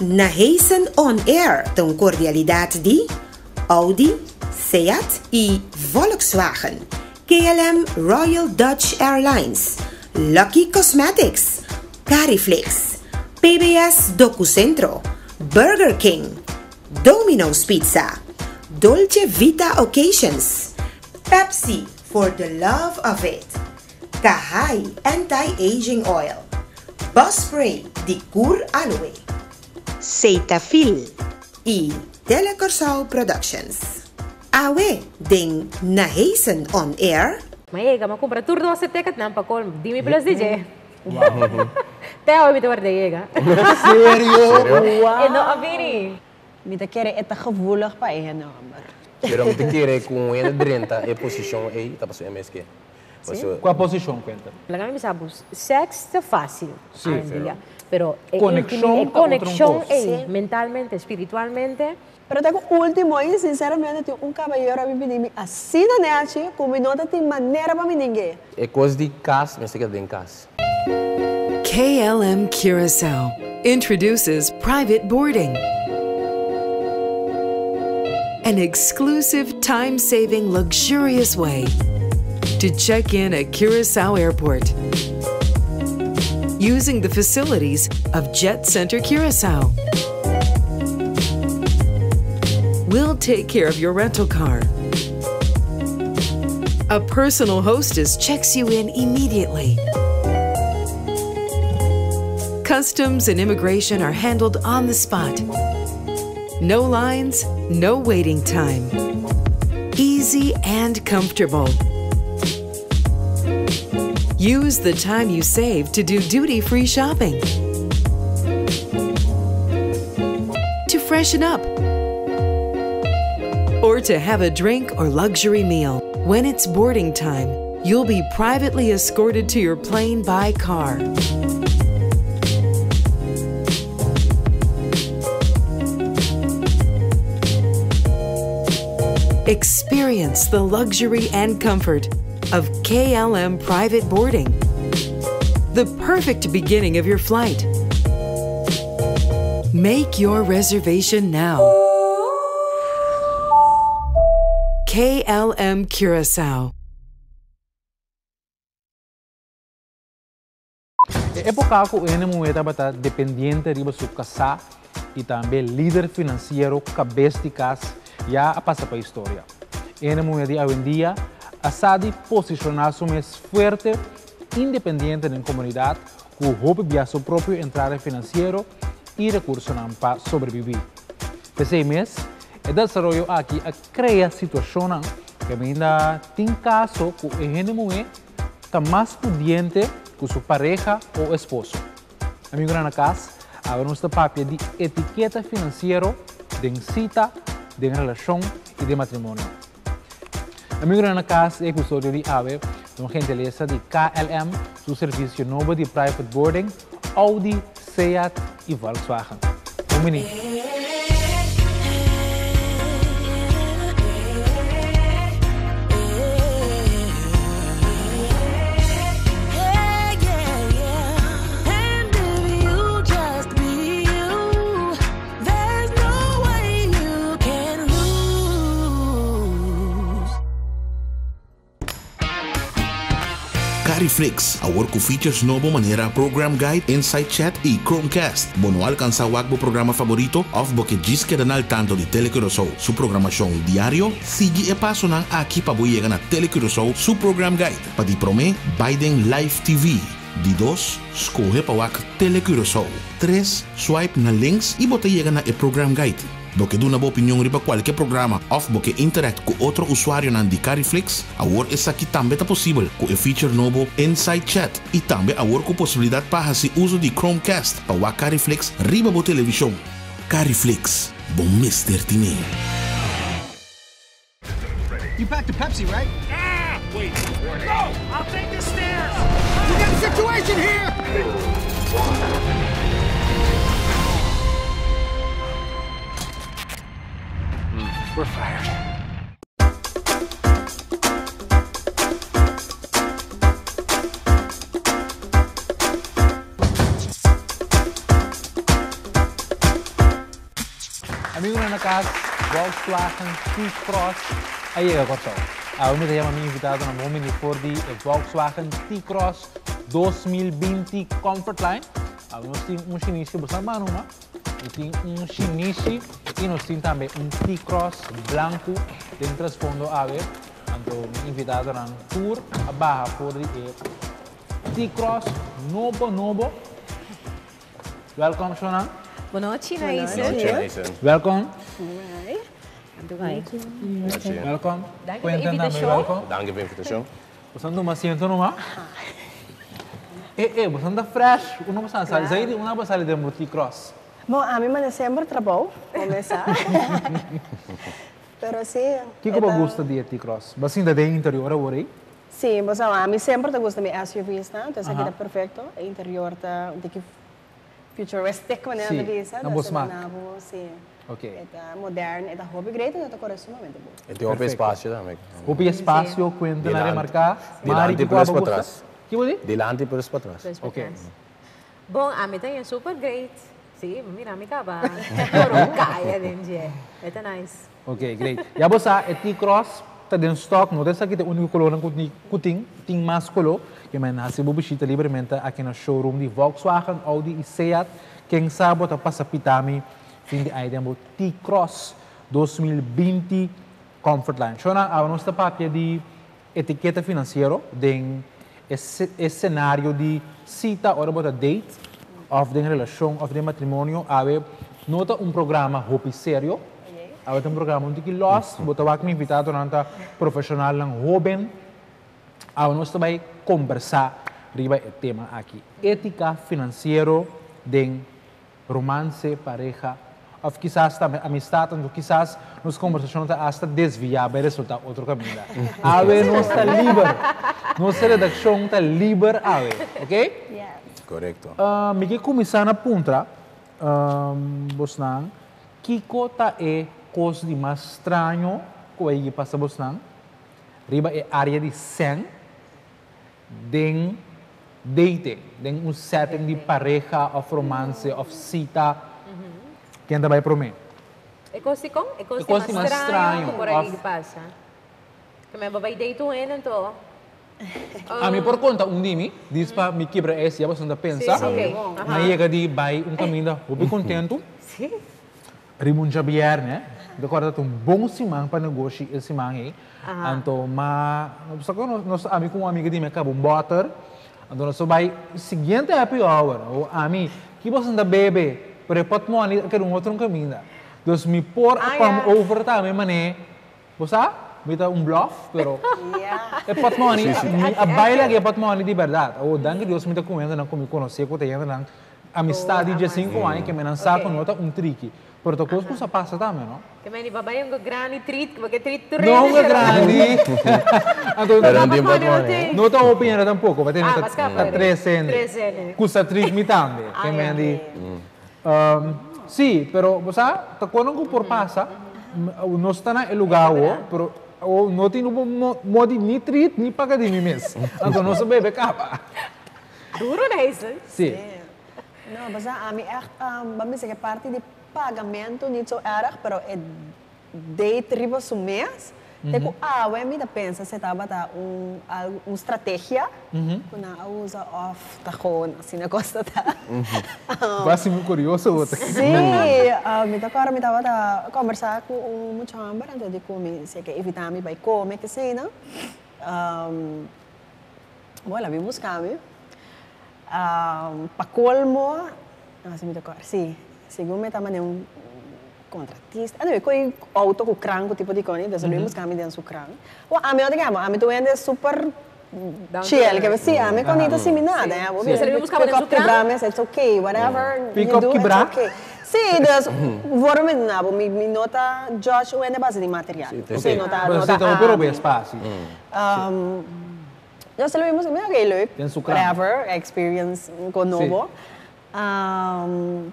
Nahesen On Air. Tem cordialidade de Audi, Seat e Volkswagen, KLM Royal Dutch Airlines, Lucky Cosmetics, Cariflix, PBS DocuCentro, Burger King, Domino's Pizza, Dolce Vita Occasions, Pepsi for the love of it, Kahai Anti-Aging Oil, Bus Spray de Aloe, Cetafil e Telecorsau Productions. Awe ding Nahesen on Air. Maiega, ma compra turno a ticket nampa col Dimi plus DJ. Te ho mi te Jega. Sério? E no avini. Me te querer é gevoelig para ele, não, Pero me te com ele 30 é posição aí, tá passando MSQ. Qual a posição, conta? Laga mi sabus, sexo é fácil. Sim, pero, pero tá conexão outro é Sim. mentalmente, espiritualmente. Pero tengo último aí, sinceramente, um cavalheiro a pedir, assim na net, como não tem maneira para ninguém. É coisa de casa, mas quer em casa. KLM Curacao introduces private boarding. An exclusive, time saving, luxurious way to check in at Curacao Airport. Using the facilities of Jet Center Curacao. We'll take care of your rental car. A personal hostess checks you in immediately. Customs and immigration are handled on the spot. No lines, no waiting time. Easy and comfortable. Use the time you save to do duty free shopping. To freshen up. Or to have a drink or luxury meal. When it's boarding time, you'll be privately escorted to your plane by car. Experience the luxury and comfort of KLM private boarding. The perfect beginning of your flight. Make your reservation now. KLM Curacao. época ko ene moeda bata dependiente riba su casa e também líder financeiro cabeça de casa já a passa para a história. Ene moeda em dia Asadi posicionarse es fuerte, independiente de la comunidad, con via su propio entrada financiero y recursos para sobrevivir. Ese mes, el desarrollo aquí crea situaciones que ainda tiene caso que el mujer está más pudiente que su pareja o esposo. Amigo Ana Cas, agora está papia de etiqueta financeira, de incita, de relação e de matrimônio. Amigo casa é episódio de AVE, uma gentileza de KLM, seu serviço novo de private boarding, Audi, Seat e Volkswagen. Um menino. Cariflix, a work features novo maneira program guide, insight chat e Chromecast. Bono alcança o programa favorito of diz que dan al tanto de Telecurosou. Su programação diário, sigue e passo nan aqui para boiega na Telecurosou, su program guide. Pa di prome, Biden Live TV. Di dos, escorre para wak Telecurosou. Tres, swipe na links e chega na e program guide. Boque duna boa opinião riba qualquer programa of boque interact com outro usuário na de Cariflix, a work essa aqui também tá possível com o feature novo Inside Chat e também a work com possibilidade para se uso de Chromecast para o Cariflix riba bo televisão. Cariflix, bom mister tine. You packed a Pepsi, right? Ah! Wait. No! I'll take the stairs! We got a situation here! We're fired. Amigo Nanakaas, Volkswagen T-Cross. Aí eu gosto. Ah, eu me chamo minha invitada na Momini por de Volkswagen T-Cross 2020 Comfort Line. Nós temos um chinês bastante manuma. E tem um chinês e nós temos também um T-Cross branco dentro do fundo a ver. Então, minha invitada na tour a barra for the T-Cross novo novo. Welcome, Shona. Boa noite, Boa Naisa. noite. Jason. Welcome. Vai. Welcome. Dank je voor de Quentin também, invitatie. welcome. Dank je voor de invitatie. Você anda uma ciento numa? Eh, eh, você anda fresh. Uma você anda, zaidi uma você anda de multicross. Bom, a mim, mas sempre trabalho, começar. Pero sim... O que que você gosta de multicross? Você ainda tem interior agora aí? Sim, mas a mim sempre te gusta de SUVs, né? Então, aqui é perfeito. O interior tá um pouco futuristic, maneira Sim, de dizer. na boa smart. Sim. Ok. É moderno, é da hobby great, então tá sumamente bom. E tem um espaço também. O espaço, Quentin, na remarcar. Que plus você para gosta? trás. Que você? Dilante por para trás. Ok. Bom, a mim tem super great. Sim, mira. Pero kaya din je. Ito nice. Ok, great. Já você, é T-Cross, está dentro stock, não dessa aqui tem único color que tem, que tem, tem mais color, que mas nasce bubishita livremente aqui no showroom de Volkswagen, Audi e Seat. Quem sabe, está passa pitami, fim de item T-Cross 2020 Comfortline. Shona, a nossa papia de etiqueta financeiro, de esse, cenário de cita, ora bota date, of de relação, of de matrimônio, ave nota um programa hopi sério, ave um programa onde que nós, bota wak me invitado nanta profissional ng jovem, ave nós também conversar riba o tema aqui. Ética financeiro de romance, pareja, of quizás também amistad, ou quizás nos conversações hasta desviar para resultar outro caminho. Ave nós está livre, nossa redação está livre, ave, ok? Correcto. Uh, Miki começar na punta, um, Bosnang, Kiko ta é coisa de mais estranho que passa Bosnang, riba é área de 100, den date, den um setting de pareja, of romance, of cita, quem também para mim. E così com? E così E così mas mas strano strano, por aí que passa. Que me babay day to win to. A mim por conta um dimi, diz para me quebra esse, já você pensa, Sim, sim. na chega de vai um caminho, vou bem contento, Sim. Rimon Javier, né? Recorda um bom simang para negócio esse simang aí. Então, mas só que nós, nós ami com um amigo de mercado, um butter. Então, nós vai seguinte happy hour. O ami, que você anda bebe, repot mo ani ke rumah tong kamina dos mi por ah, pam yeah. over ta me mane bosa mita un bluff pero yeah. e pot mo ani sì, sì. mi abbai la che pot mo ani di verdad o oh, danke dios mita come anda nan come conosce ko te anda nan amistad di je 5 anni che me nan sa con nota un tricky Porto Cosco sa passa da me, no? Che me ne va bene un grandi trit, perché trit tu Non un grandi. Allora non ti va bene. Non ti opinione tampoco, perché ne sta 3 sene. Questa trit mi tande, che me ne Um, sim, pero você tá quando que por passa, não está na lugar o, pero o não tem no modo ni treat ni paga de mim mesmo. Então não se bebe capa. Duro isso. Sim. Não, mas a mim echt, um, vamos dizer que parte de pagamento niet zo erg, pero é date riba su mês. Ku ah, we mi da pensa se tava tá um algo um estratégia, kuna usa off tá com assim na costa tá. Vai ser muito curioso outra. Sim, uh, me agora me tava tá conversar com um muito chamber então de comer, se que evitar me vai comer que sei, não? Um, Voilà, vi buscami. Um, pa colmo, assim me tocar, sim. Segundo me tava um contratista. Ano, koi auto com cranco tipo de coisa, então eu buscami dentro do cranco. O a meu digamos, a meu tu ende super to chill, earth. que sim, a meu conita assim nada, né? Sim, você me buscava dentro do cranco? quebrar, it's okay, whatever Pick you up do, it's okay. Sim, dus voor me na, mi mi nota Josh o ende base de material. Sim, Sim, sim. nota nota um A. pouco de espaço. Um, nós sabemos que é leuk, Tem sucrano. whatever, experience com novo. Um,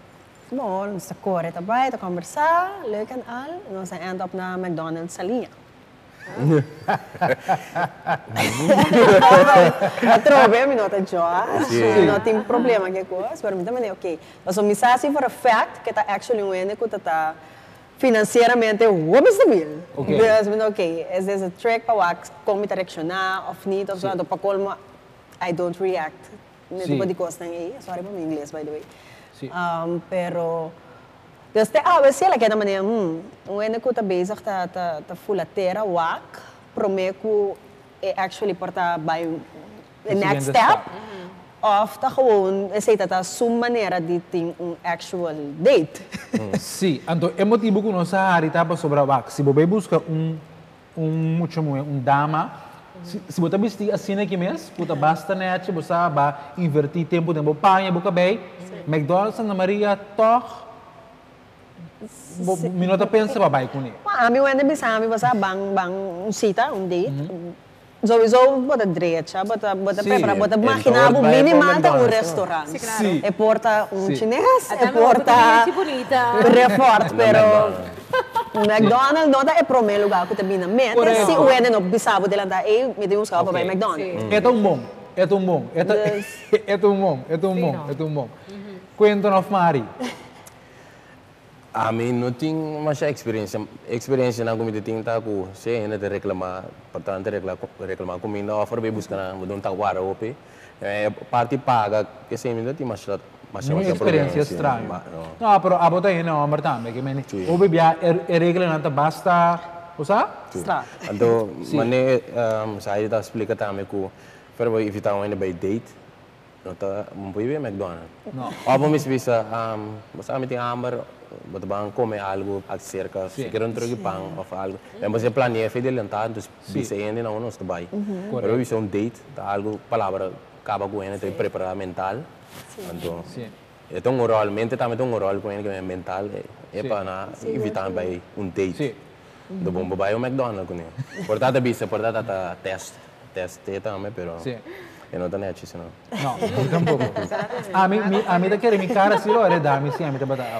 mall, السكورة تبعي تكونفرسا لكن all, انه سي اند اب McDonald's ماكدونالدز حاليا Trove, mi nota già, nota un problema che cosa, però Maar ik ok. oké, so mi sa for a fact che ta actually eh, un dat che ta financeiramente uomo. Okay. Dus mi is a trick, pa wax come of niet of zo, do pa I don't react. Nee, sorry voor mijn English by the way. Um, pero... Jos te awe ah, sela kena mania, hmm, wene ku ta bezig ta ta ta fulatera wak, promeku e eh, actually porta by the next step. Mm-hmm. Of ta gewoon, eh, aceita ta sum maneira de ter um actual date. Sim, então é motivo que nós a Harita sobre a WAC. Se você busca um, um, muito, um dama, se, se você vestir assim aqui mesmo, você basta net, você vai invertir tempo você panha, boca bem, McDonald's, Santa Maria, toch, minuto pensa vai com ele. A mim, ainda me sabe, você bang bang cita, um date. Sowieso bota direita, bota bota Sim. prepara, bota minimal para de um restaurante. Sì, claro. É porta um Sim. chinês, é Até porta reforte, pero McDonald's. McDonald's não é o primeiro lugar que também na meta. Correto. Se o Eden não bisava dele andar, ei, me deu uns carros para. McDonald's. É tão bom, é tão bom, é tão, é bom, é tão bom, é tão bom. Cuéntanos, Mari. I mean, nu masha experience, experience na kumite ting ta ku se ene te reclama, portanto reclama reclama ku offer be busca na mudun ta wara ope. Eh, parti paga che se minda ti masha masha masha experience strana. Ma, no. no, apa a bota ene omar tambe che meni. Sí. Obe bia er, basta usa? Strana. Anto mane saya sai ta explica ta me ku per voi evita una by date. Nota, mumpuibe McDonald's. No. Apa mis bisa, um, basta amiting amber, basta bang come algo acerca, Sim. se querem trocar pão ou algo. Mas você planeia fidel então, então visa ainda não não está bem. Pero visa um date, tá algo palavra acaba com ele, tem preparar mental. Então, Sim. então oralmente também tem um oral com ele que é mental, é Sim. para evitar by um date. Sim. Do bom babae o McDonald's com ele. Portanto, bisa, portanto, tá test. Test também, pero... Sim. Eu não tô net, senão. No, tampoco. A mí, mi, a mí te quiere mi cara si lo eres dami, sí, a te bata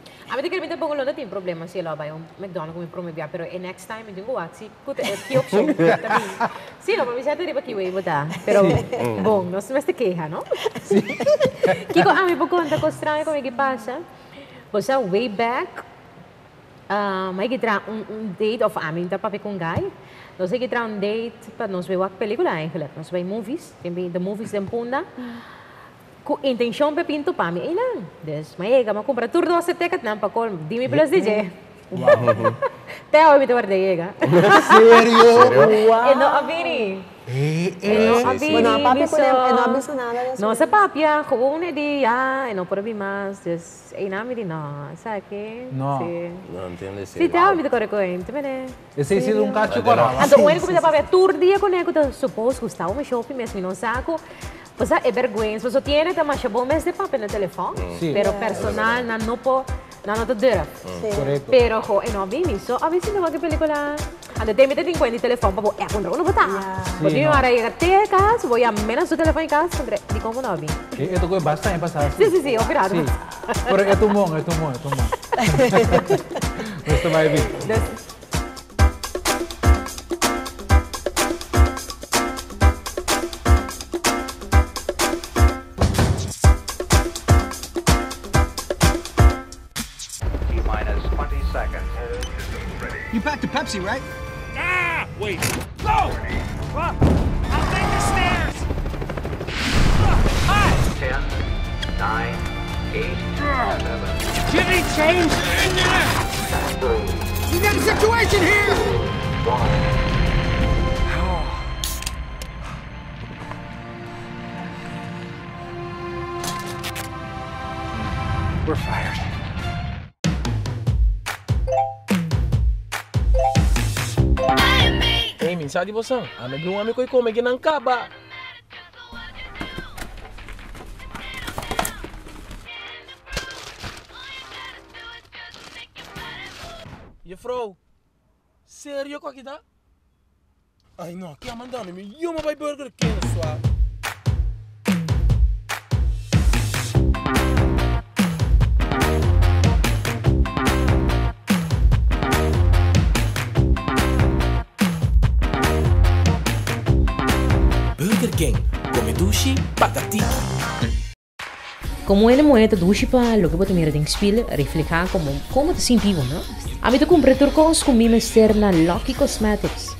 avete capito Pong l'ho dato in problema sia l'ho un McDonald's come promebbia ah, però e next time mi dico guazzi tutte e sì lo promesso di perché vuoi een però bon non si mette cheha no? sì. Chi con ami ik heb con strano come che passa? Way back ah, uh, mai che tra un, un date of ah, een papi con guy. Non sei che tra un date per non so che pellicola eigenlijk non so movies the movies in mm. Ku intention pe pinto pa mi ilang. Des mayega ma compra tur do sa tekat nan pa kol. Di mi plus DJ. Teo mi tuwar de yega. Sério? E no abiri. Eh, E no sim, sim. abiri. Bueno, papi miso. ko nem, não avisa nada. No sa papia, kung una di, ah, e no por bi mas, just, e nami di no, sa que? No. Sí. Não entendo Sí, te amo, mi te corre coente, mene. Esse aí sido um cacho corava. Anto, o único que me papia, tour dia con te suppose, gustavo me shopping, mesmo no saco. O sea, é vergonha. Você tem também chamou mês de papel no telefone, mm. sí. pero personal, yeah. não pode... No, no te dura. Mm. Sí. Correcto. Pero, jo, eh, no, vi so, a veces no va a que película. Ande te mete 50 y teléfono, papo, es un robo, bota. Porque yo ahora llegué a te casa, voy a menos su teléfono en casa, siempre, di como no vi. Esto que basta en pasar. Sí, sí, sí, o pirata. Sí. Pero es tu mon, es tu mon, es tu mon. Esto va a ir bien. to Pepsi, right? Ah! Wait. Go! Up! I'll take the stairs! Hi! Jimmy, change! In there! You got a situation here! One... We're fine. Minsan di bosang, ame gumami ko ikaw, may ginangka ba? Juffrouw, seryo ka kita? Ay no, kaya mandami mi, yung mabay burger kaya swa. patatiki. Como ele moeda do Uchipa, logo bota mira tem spiel, reflejar como como te sinto vivo, não? A vida cumpre turcos com minha Lucky Cosmetics.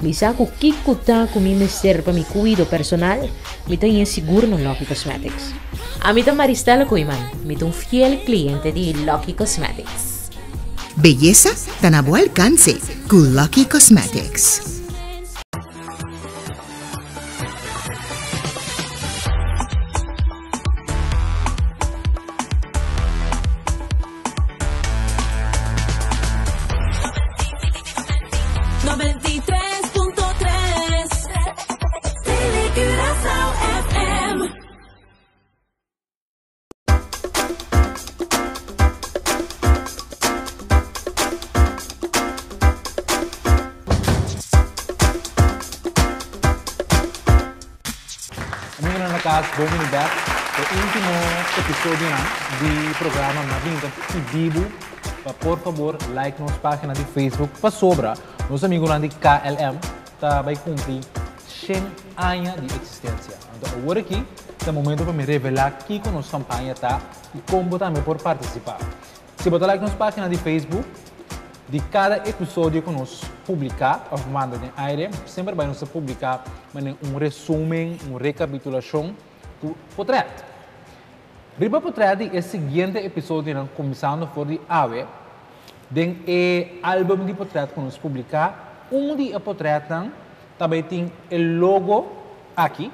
Me saco Kiko tá com minha para me cuido personal, me tem seguro no Lucky Cosmetics. A Maristela Coiman, me tem um fiel cliente de Lucky Cosmetics. Belleza tan a buen alcance, Good Lucky Cosmetics. Na nakas, bumili back o último episódio de programa na vinda pa por favor like nossa página de Facebook pa sobra nosso amigo lá de KLM tá vai cumprir 100 anos de existência então agora aqui é o momento para me revelar aqui com nossa campanha tá e como também por participar. Se botar like nossa página de Facebook de cada episódio que nós publicar, ou manda em aire, sempre vai nos publicar um resumo, uma recapitulação do portrait. Riba portrait é o seguinte episódio, não, começando por de AVE, den é álbum de portrait que nós publicar, um de portrait também tem o logo aqui,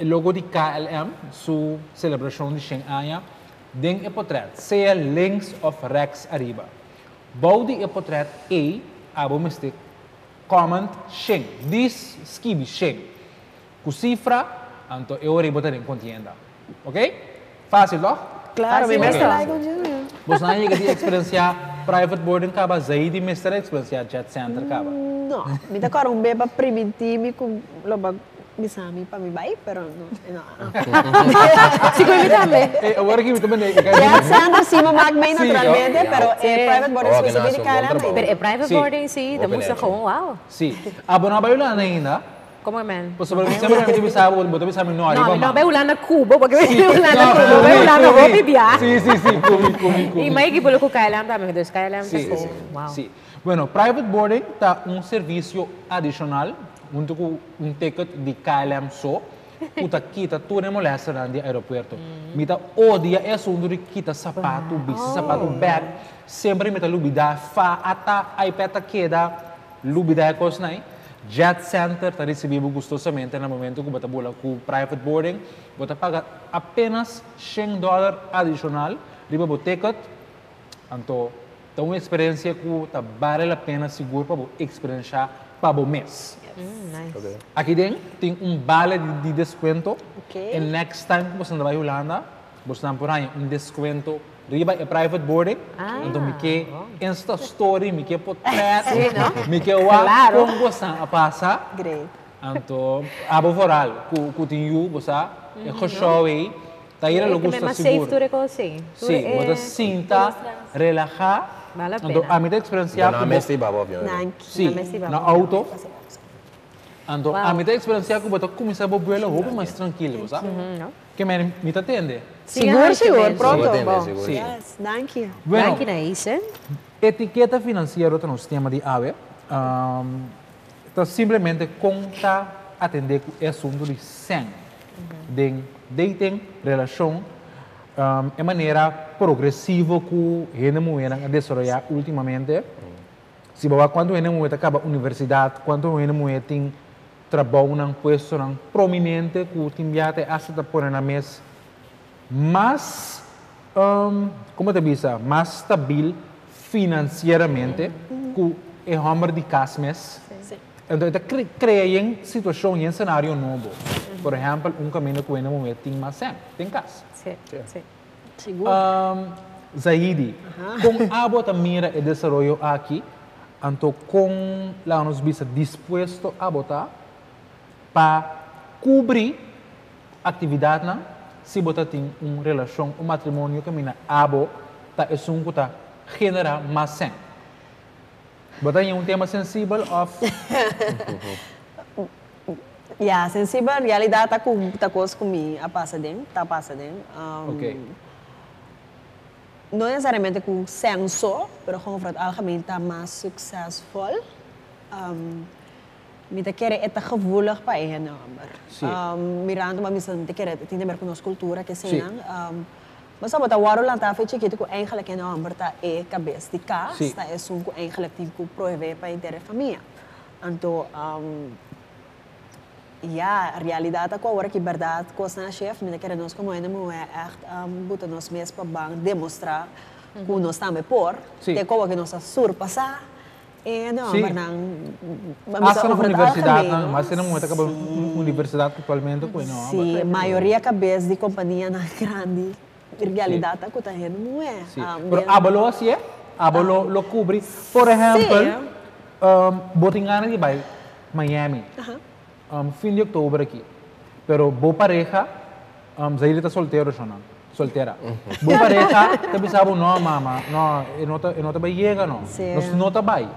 o logo de KLM, sua celebração de 100 anos, den é portrait, seja links of Rex arriba. Bouwde je portret E, abo mistik, comment Sheng. This skibi Sheng. Ku cifra, anto eu rei botar em contienda. Ok? Fácil, não? Claro, on you. Vos na je gati experiencia private boarding kaba zaidi mister experiencia jet center kaba. No, mi ta kora un beba primitivi con lo bag bisami pa mi bai, pero no. no. Siguro mi também. Eh, agora que também é Ya Sandra sí me mag me Sí, naturalmente, pero el private boarding que nasa, kaya bom Pero é private Sim. boarding, sim, da música com wow. Sim. Abo na bayo lang ainda. Como é, man? Posso saber sempre que me sabe, no Não, arriba. não, vai lá na Cuba, porque vai Sim. lá na Não, Cuba, comi, vai lá na comi. Roupa Biá. Sim, sim, sim, comi, comi, comi. E mais que pelo que KLM também, que o KLM tá wow. Bueno, private boarding está um serviço adicional junto com um ticket de KLM só. Uta kita tu ne molesta na di aeroporto. Mita odia é assunto de kita sapato, bici, sapato, bag. Sempre mita lubida fa ata iPad queda lubida kos nai. Jet Center está recebendo gostosamente no momento que você bola com private boarding. Você paga apenas 100 dólares adicional. Riba o ticket. Então, é uma experiência que tá vale a pena seguro para experienciar para o mês. Hum, nice. Aqui dentro tem um vale de, de desconto. Ok. E next time que você vai à Holanda, você vai por aí um desconto. Riba é private boarding. Ah, então, me que Insta Story, me que portrait, Sim, não? me que wa Claro. como você a passar. Great. Então, abo foral, ku ku tinha você, é show aí. Aí lo mesmo seguro. safe. Tudo Sim, é- você sinta, relajar. Vale a Então, pena. a minha experiência Não, mas tem babo. Nanki. Sim, Na Messi auto. Então, Wow. a minha experiência que você começa a bobear roupa mais tranquilo, sabe? Que me me atende. Sim, Seguro, seguro, pronto. Seguro Bom. Sim. Yes, thank you. Bueno, Danke etiqueta financeira está no sistema de AVE. Um, está simplesmente conta atender o assunto de 100. De dating, relação, um, é maneira progressiva que o gente mulher a desenvolver ultimamente. Se você quando gente mulher acaba a universidade, quando gente mulher tem trabalho num puesto num prominente que o já até pôr na mesa mais, um, como te diz, mais stabil financeiramente que é homem de casmes. Então, ele cre cria em situação, em cenário novo. Por exemplo, um caminho que ele não tem mais sem, tem casa. Sim, sim. Seguro. Um, Zaidi, com a bota mira e desenvolvimento aqui, então com lá nos bisa disposto a botar para cobrir atividade na se botar tem uma relação, um matrimônio que mina abo, tá é um que tá genera mais sem. Botar em um tema sensível of Ja, sensível, realidade tá com tá coisa comigo, a passa dentro, tá passa dentro. Um, Ok. Não necessariamente com senso, mas het algemeen tá mais succesvol. Um, Mitaquere é tahavulach pa eh, no? Sí. Um, mirando ma misan taquere, tem a ver com nossa cultura, que se não. Um, mas sabe, tá waro lang tafe chiquito ko engela que no amor tá e cabeça de cá, tá é um ko engela que ko proeve pa intere família. Então, um, ja, realidad ta ako wala ki verdad ko sa chef, mitaquere nós como ainda mo echt um, buta nós mesmo pa bang demonstrar que nós tá me por, te como que nós surpassar Sim. mas não Hasta na universidade, não mas se não muito acaba universidade atualmente, pois não. Sim, a maioria cabeça de companhia na grande realidade é está não é. Ah, Pero bien. hablo así es, hablo lo cubre. Por ejemplo, um, botingana de vai Miami, um, fin de octubre aqui. Pero bo pareja, um, Zaire está solteiro já não. Solteira. Bo pareja, te pensava, não, mama, não, eu não, eu não te vai chegar, não. Sim. Não, não te vai.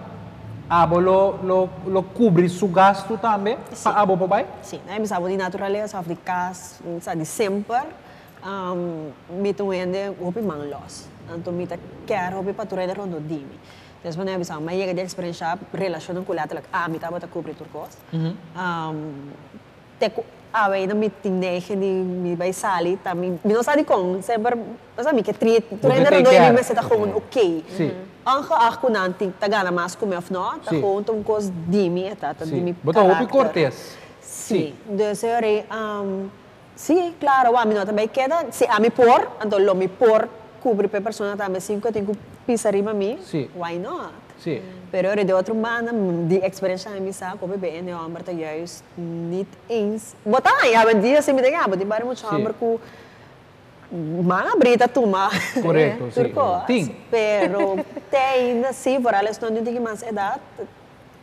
Abo lo, lo, lo cubre su gasto também, pa abo pa vai? Sim, né? Mas de natureza, of de casa, sabe, de sempre, um, me tu ende hopi manglos. Então, me quer hopi patrulha rondo dimi. Então, eu pensava, mas chega de experiência, relação com ela, ah, me tava a cobrir tudo coisa. Um, te a mí no me ni mi baisali, también, mi no sabe con, siempre, o mi que triet, tú eres de dos meses, está como, ok. Sí. Anche ako nanting tagana mas kumi of no, ta ko untum kos dimi eta ta dimi. Bota hopi cortes. Sí. De sere um sí, claro, a mi no também queda, si a mi por, ando lo mi por cubri pe persona também cinco tengo pisarima mi. Sí. Why not? Sim. Pero de outra maneira, de experiência em mim sabe, como bem, né, amber tá juist niet eens. Botar aí, a dia se me tem ah, de bare muito Sí. amber com Mana brita tuma. Correcto, sí. Turcos. Ting. Pero te ainda sim, por elas não tem mais idade,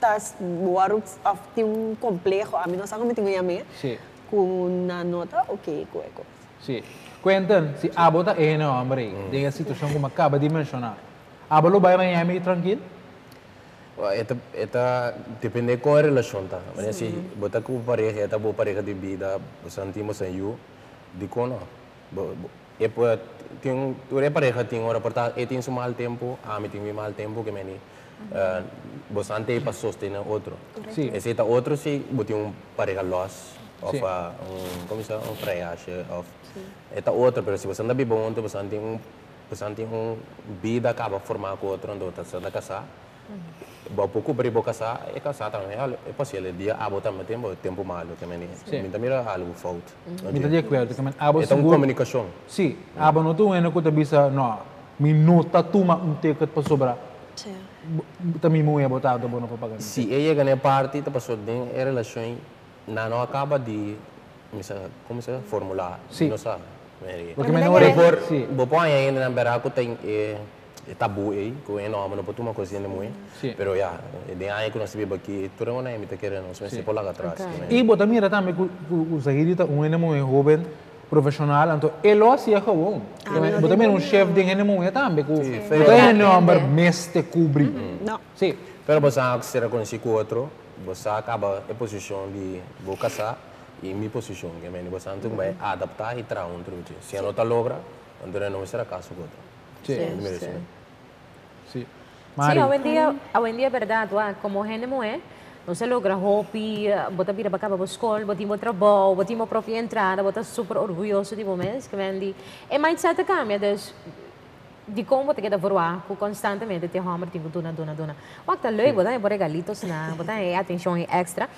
tas waru of tem um complexo, a mim não sabe como tem que Sim. com na nota, ok, com eco. Sí. Cuentan, si abo ta eh no hombre, de a situação como acaba de mencionar. Abo lo vai Miami tranquilo? Eta, eta depende com a relação, tá? Mas se botar com pareja, eta boa pareja de vida, sentimos em you, de como É por tem é pareja tem hora para e tem mal tempo, a mim tem mal tempo que meni. Bastante para sostener outro. Sim. Esse tá outro se botar um pareja loss, of Sim. uh, um como se chama, um freiage, of Eta outro, pero se você anda bem bom, você tem um você tem um vida acaba formar com outro, então você anda casar. Bom, pouco para ir casar, é casar também. É possível, dia a botar mais tempo, tempo malo também. Sim. Então, mira algo falta. Me tá de acordo, que man abo Então, seguro. comunicação. Sim, abo no tu eno ko ta bisa no. Mi nota tuma um ticket pa sobra. Também mo é botado bono pa pagar. Se ela ganha parte, tá passou bem, a relação não acaba de, misa, como se formular. Sim. Não sabe. Porque me não é por, Sim. pôr ainda na beraco tem é, é tabu aí, que é não, não pode uma coisa ainda muito. Pero já, de aí que nós sabemos que tudo é uma me tá querendo, nós por lá atrás. E bota mira também que o Zahirita um mo é jovem profissional, então ele assim é bom. Bota mira um chefe de mo é também que bota eno amber meste cobri. Não. Sim. Pero você será conhecido com outro, você acaba a posição de vou casar e minha posição, que é você não vai adaptar e trazer um truque. Se não está logra, então não será caso com outro. Sim. Sim. Sí, Mari. hoy en día, hoy en día es verdad, wa, como gente mujer, no se logra hopi, bota vira para acá para escola, botimos trabalho, botimos própria entrada, bota super orgulhoso de momento, que vendi. E mais certa cambia, dus de como você quer voar, constantemente tem hammer, tipo dona, dona, dona. Wakta leuk, bota é regalitos na, bota é atenção extra.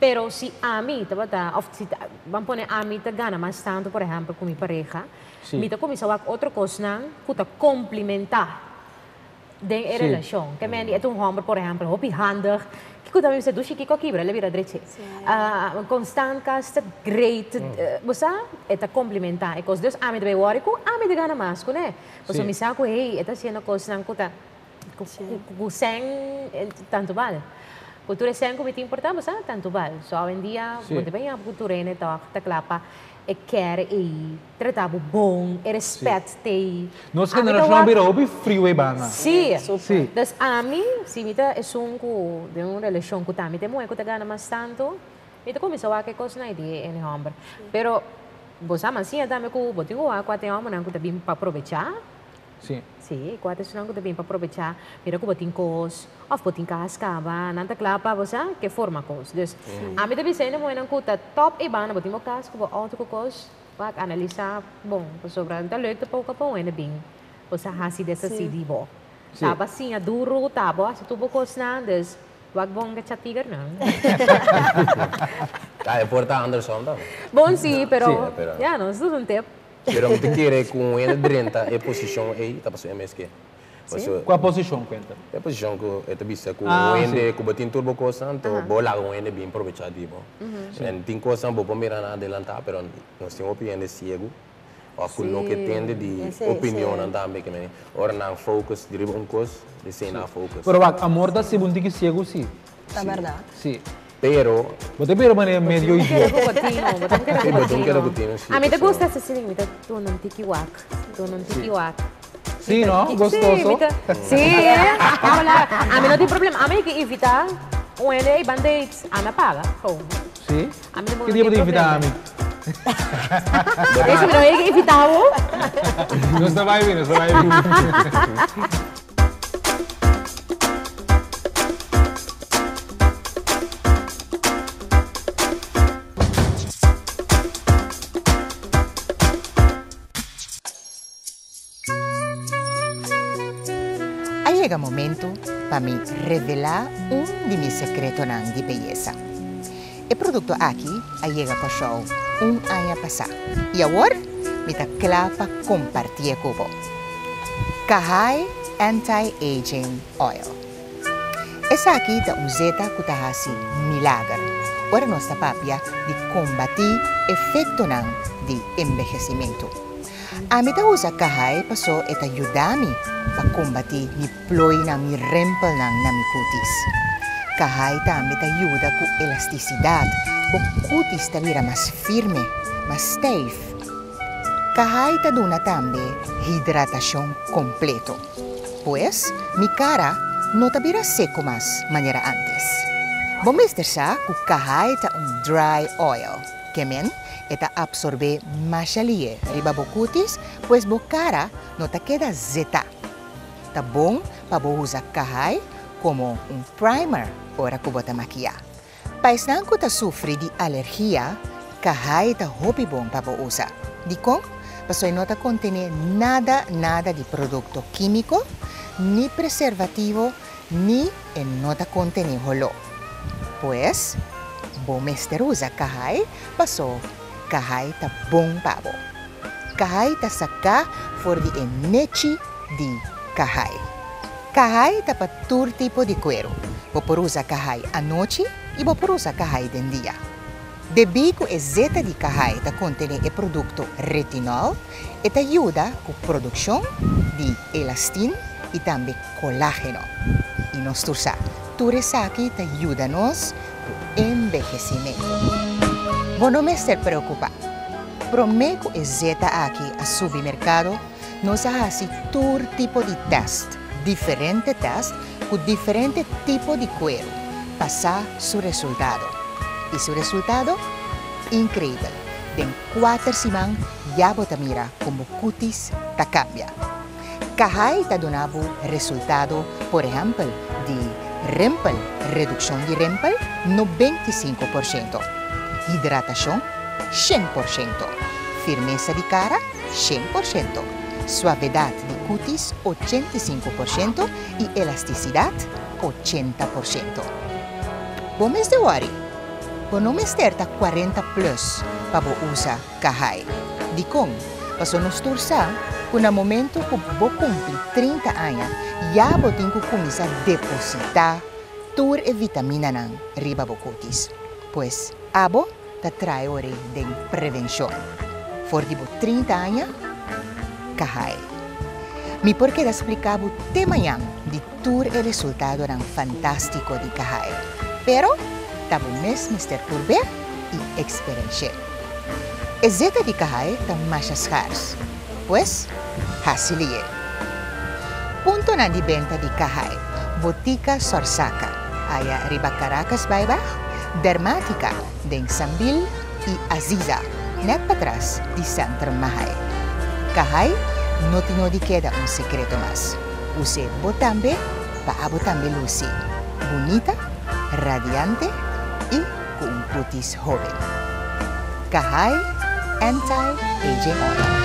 Pero si a mí, te bota, of si ta- vamos poner a mí te gana más tanto, por ejemplo, con mi pareja, Sí. mi te comienza a não, que te complementar de e relasyon. Kaya men itong homer, por example, hopi handig, kiko dami sa dushi kiko kibra, lebi radreche. Uh, constant ka, stat great, busa, eta komplimenta, ikos Dios, ami de bewari ko, ami de gana mas ko ne. Busa misa ko, hey, eta siya na kos nang kuta, tanto bal. Kultura sen ko biti importante, busa, tanto vale. So, awen dia, bunte ba yung kultura ina, tak, taklapa, e care e tratava bom e respeito sí. ei. Nós que nós não virou frio e bana. Sì, sì. Das ami, sim, mita é sunco de uma relação com tami, tem muito que ganha mais tanto. Mita começou a que coisa na ideia em homem. Pero você amansia também com o botigo a quatro homens não que tá bem para aproveitar. Sim. Sí, guarda também para aproveitar. Mira que botin cos, of botin cascava, nanta clapa, você que forma cos. Entonces, Dus, mm. a mim também sendo muito curta, top e bana, botin cos, que alto cos, va para analisar, bom, sobre a leite pouco para o ainda bem. Você hasi dessa CD bo. Tava assim, a duro, tava, se tu bocos nandes, wag bom que chatigar não. Ah, é porta Anderson, tá? Bom, sim, pero, já não, isso não tem. Pero te quiere com ele 30 é posição aí, tá passando MSQ. Passou Qual a posição, conta? é posição que é tabisa com Ah, o sim. ende com batin turbo coisa, então bola com o ende bem aprovechativo. E tem coisa boa para mirar na adelantar, pero nós temos opinião cego. Ou com o que tende de Sim, opinião sim. também que me ora não focus, de um coisa, de sem na focus. Pero wag, amor da si bunti que ciego, sim. Tá verdade. Sim. Pero Bote pero maneira medio Quero idiota. Sim, botam quero botino. A mim te gusta sim, me tu não tikiwak, tu não tikiwak. Sim, não? Sim, Gostoso? me vamos lá. A mim não tem problema, a mim que o ende e band-aids, a mim paga. Sim. A Que tem dia pode invitar a problema. mim? Esse me não é que evitar o. Não está vai vir, não está vai vir. llega momento para mí revelar un de mis secretos de belleza. El producto aquí llega con show un año pasado y ahora me está claro para compartir con vos. Kahai Anti-Aging Oil. Esa aquí da useta kutahasi milagro. Ahora nuestra papia de combatir efecto de envejecimiento. Ами да узакахай пасо ета юдами, пакумбати ми плой на ми ремпел нang на ми кутис. Kahai ayuda ku elasticidad, o cutis talira mas firme, mas safe. Kahai taduna tambe hidratasyon kompleto. Pues, mi cara no tabira seco mas manera antes. Bomester sa ku kahai ta un dry oil. Kemen? eta absorbe machalie. Riba bokutis, pues bocara no ta queda zeta. Tá bom para bo usar kahai como um primer ora kubota maquia. Paisnan kuta sufre de alergia, kahai ta hopi bom para bo usar. Dikong, pasoy nota contiene nada, nada de producto químico, ni preservativo, ni en nota contiene holo. Pues, bo mester usa kahai, paso kahai ta bong pabo. Kahai ta saka for di enechi di kahai. Kahai ta pa tur tipo di cuero. Poporusa kahai anoche y poporusa kahai den día. Debico e zeta di kahai ta contene e producto retinol e ta ayuda con producción di elastin y también colágeno. Y nos tursa, turesaki te ayúdanos tu envejecimiento não me ser preocupado. Prometo e zeta aqui a supermercado nos hace todo tipo de test, diferente test com diferente tipo de cuero, passar su resultado. E su resultado, incrível. En quatro semanas, já bota mira como cutis ta cambia. Kahai ta donavo resultado, por exemplo, de rempel, redução de rempel, 95% hidratación 100%, firmeza de cara 100%, suavidad de cutis 85% y elasticidad 80%. Bom mês de hora, bom nome está 40 plus para usar cajai. De como, nos torçar, por um momento que vou cumprir 30 anos, já vou ter que começar a depositar e vitamina riba do pues, abo da trae ore den prevención. Por tipo 30 años, cajai. Mi porque da explicabo te mañana de tour el resultado tan fantástico de cajai. Pero, tabo mes mister turbe y experiencia. Es este, de de cajai tan más escars. Pues, hasilie. Punto na di venta de cajai. Botica Sorsaca. Aya Riba Caracas, Baibach. dermática de Sambil y Aziza, Netpatras de Santer Mahay. Kahay, no tino di queda un secreto más. Use botambe, paabotambe lucy. Bonita, radiante y con putis joven. Kahay, anti-aging oil.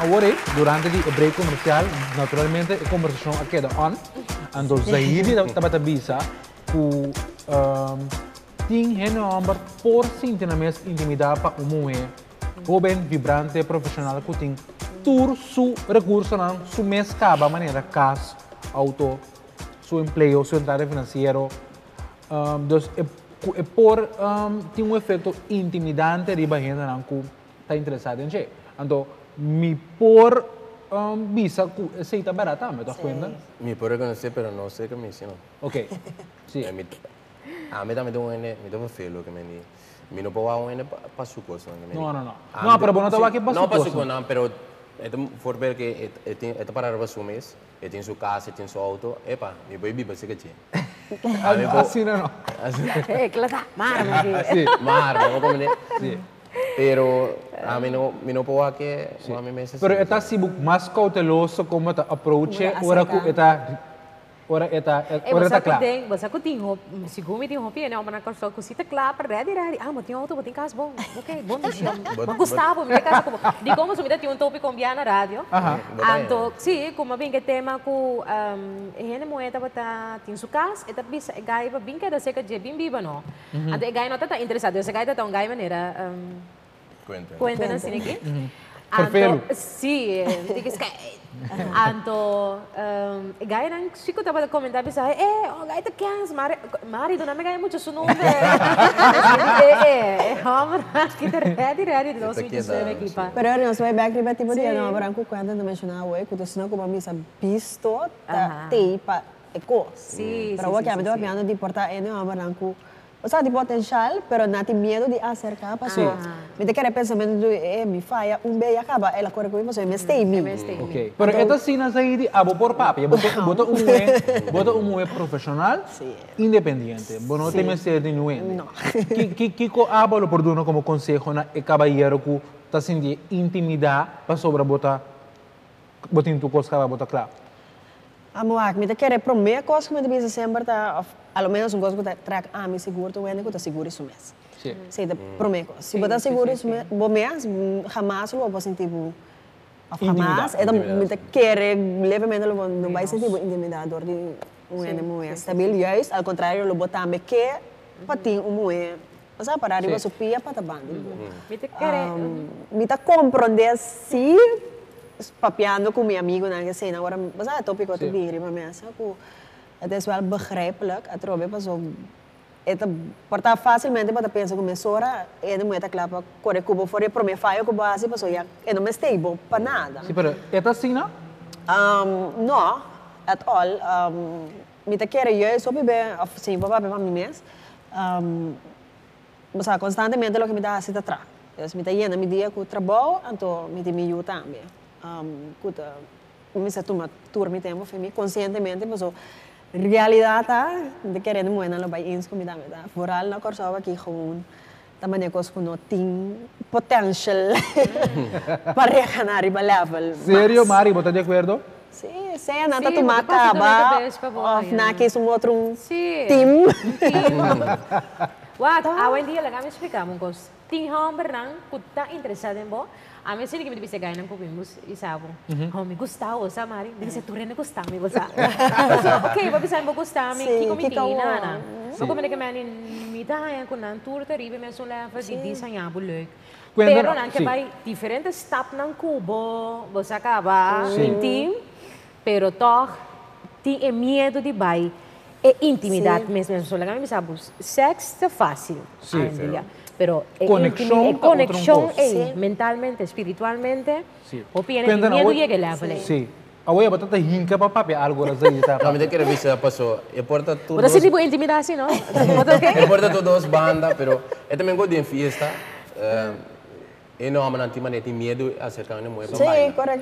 Ahora, durante el break comercial, naturalmente, la conversación queda on. Entonces, Zahidi estaba avisa que tem nombre por sintonamente intimidade para uma mulher jovem, vibrante, profissional que tem todo su recurso, su mês acaba maneira casa, auto, su emprego, su entrada financeiro. Então, é por tem um efeito intimidante de barriga não está interessado em você. Então, me por um, visa que aceita barata, me das conta? Me puedo reconocer, pero no sé qué me hicieron. Ok. Sí. A mí, a mí también tengo un N, me tengo feo que me di. Mi no puedo un N para su cosa. que No, no, no. Ah, No, pero no te vas aquí pa' No, su para su cosa. cosa, no, pero esto por ver que esto para arriba su mes, tiene su casa, tiene su auto, epa, mi baby parece que tiene. A mí, po- Así no, no. Eh, claro, aquí. Sí. Mar, no como Sí. Pero a mí no, mi no puedo que a mí me Pero está assim mais cauteloso como está approach, Ora ora que está ora está Eh, ora você está que claro. tem, você que tem roupa, se gumi tem roupa, né? Mas na costa que você tá claro, para ready, ready. Ah, mas tem outro, mas tem casa bom. Ok, bom dia. But- Mas Gustavo, me casa como. De como você me tem um topi com na. Aham. Anto, sim, como bem que tema com um, ele moeda bata tem sua casa, eta bisa gai ba bem que da seca de bem viva não. Mhm. Anto gai não tá interessado, esse gai tá um gai maneira um, Cuenta. Cuenta na sini Anto, sì, Anto, ehm, gaya ng siko dapat komentar bisa, eh, oh gai gaya tekans, mari, mari do namin gaya mo just nung eh, eh, hamra, kita ready, ready, do sa video sa ekipa. Pero ano, sa back riba tipo di ano, parang kukwenta na mencionar oi, kuto sino ko mami sa bisto, ta, ah. teipa, eko. Sì, Però sì, che abbiamo di portare, eh, no, parang kukwenta. o sea, de potencial, pero no tiene miedo de hacer capa. Sí. Me te queda pensamiento de, eh, mi falla, un bella capa, es la cosa que vimos, me mm, stay me. Ok, pero esto sí no se dice, abo por papi, voto un voto un web profesional, independiente, bueno, te me sé de nuevo. No. ¿Qué Kiko ah, abo lo perdono como consejo, na e caballero que está sin intimidad para sobre bota, botin tu cosa, bota claro. Amo, ah, me te queda cosas que me te piensa siempre, of alo menos um coisa que tá track a mi seguro tu ene que tá seguro isso mesmo. Sim. Sei da primeira coisa. Se botar seguro isso mesmo, bom mesmo, jamás lo vou sentir jamás, é da mi te quer levemente lo não vai sentir intimidador de um ene moe stabil, juist ao contrário lo botar me que para ter um moe Mas a parar riba Sim. supia para banda. Mi te quer Um, mi ta compreender se papiando com meu amigo na cena agora mas é tópico te dir maar mensen ku het is wel begrijpelijk het robe pas ook het porta facilmente para pensar com mesora e de muita clapa core cubo fora pro me faio com base pas já e não me stable para nada Sim, pero esta assim, não? um, no at all. Um, mi te quer eu só bebê sim papá bebê mi mes um, mas constantemente lo que me dá assim atrás Então, me está llena mi dia com o trabalho, então me tem me ajuda também. Um, kuta, me se toma tour mi tempo, foi conscientemente, mas realidata de querer moena lo vai ens comida meta foral na corsova ki gewoon também cos com no tem potencial para reganar uma level sério Mari você está de acordo sim sim a nata tu macaba of na que é um outro team. What? Awal dia lagi kami explicar mungkin. Tinha um bernang, kuda interessado em bo. A mí sino que me gainan ko bimus isabong. Mm -hmm. Oh, mi gusta o sa mari. Dili sa ture na gusta mi gusta. so, okay, ba mo gusta mi ki komitina na. So kung ka manin mi dahan ko nan tur teribe men sun la di sa yabulek. Pero nan ke bay diferente stop ng kubo, bo sa ka ba? Team. Pero toch ti e miedo di bay e intimidad mesmo, mesmo. Lá, sabe, sexo é fácil. Sim, sí, pero conexión, eh, conexión sí. mentalmente, espiritualmente, sí. opinan que não é que ele habla. Sí. Away ba tata hinka pa papi algo ra zai ta. Kami que revisa paso. E porta tu. Ora si tipo intimidação, não? E porta tu dos banda, pero é também go de fiesta. Eh, e não ama nanti mane tem medo acerca de para